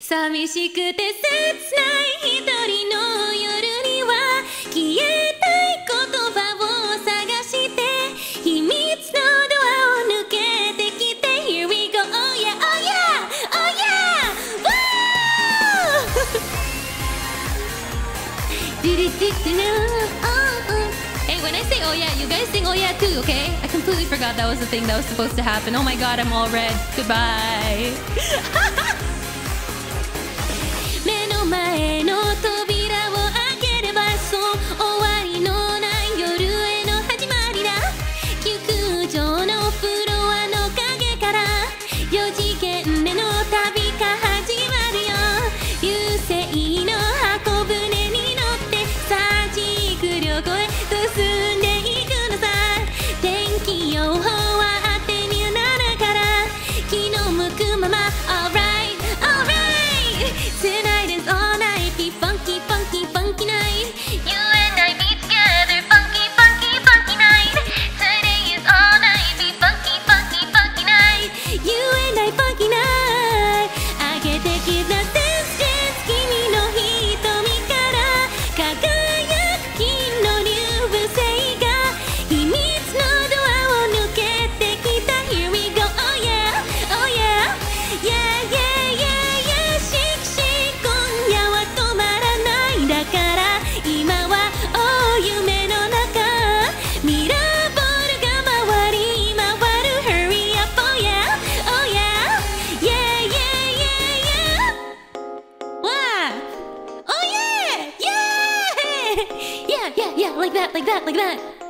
寂しくて切ない一人の夜には消えたい言葉を探して秘密のドアを抜けてきて Here we go oh yeah oh yeah oh yeah Did it oh, oh. when I say oh yeah you guys sing oh yeah too okay? I completely forgot that was the thing that was supposed to happen. Oh my god I'm all red. Goodbye. मैं yeah, yeah, like that, like that, like that.